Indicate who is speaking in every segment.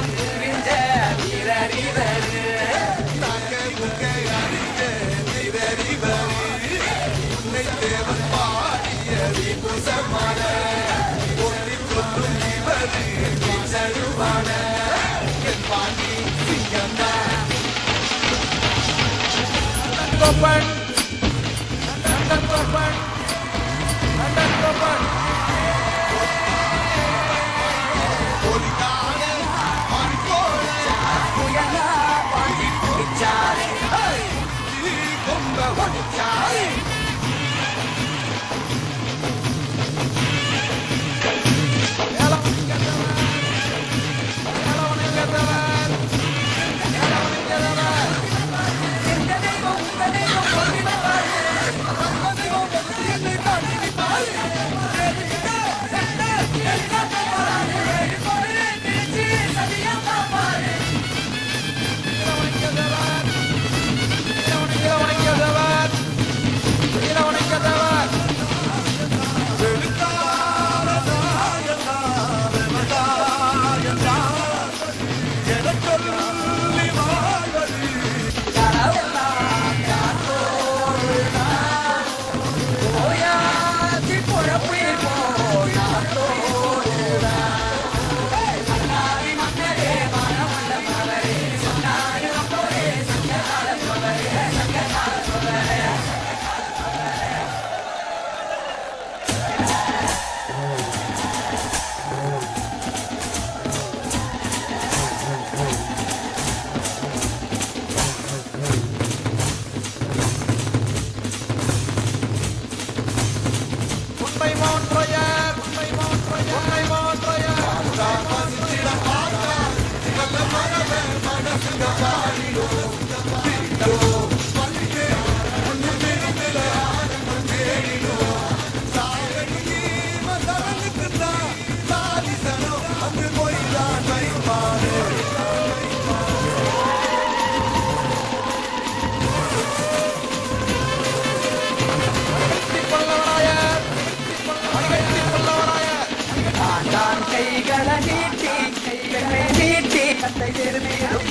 Speaker 1: தங்கம் விரிந்த நிரறிவது தங்க முகை அறிந்த நிரறிவது உன்னை தேவன் பாடிய விபுசமான ஒன்றி கொள்ளும் இவது சருவான பாண்டி சிங்கம்தான் கொப்பன் భగవంచాలి ఎలా ఎలా Go! Right there to be helped.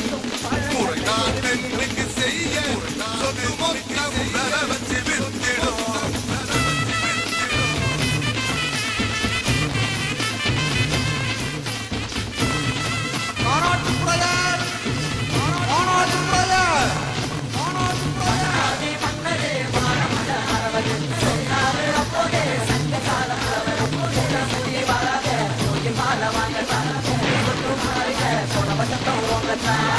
Speaker 1: 了。